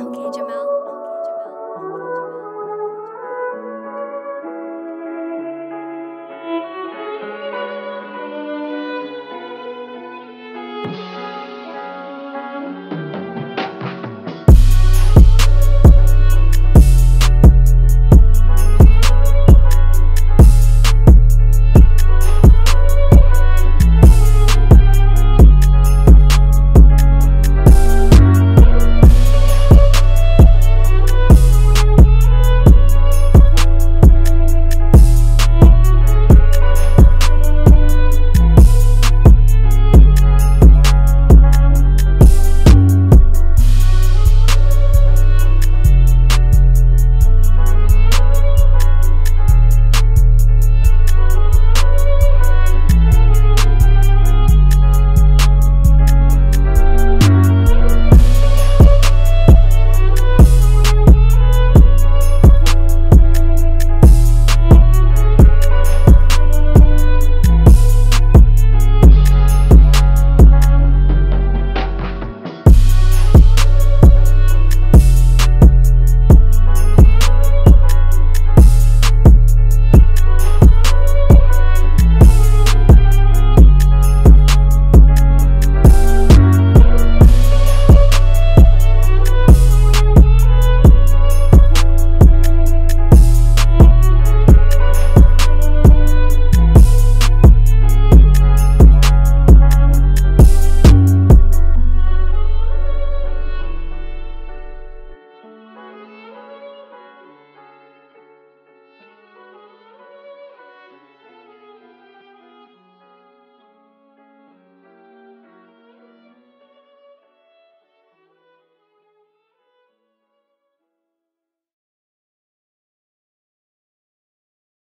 Okay, Jamal.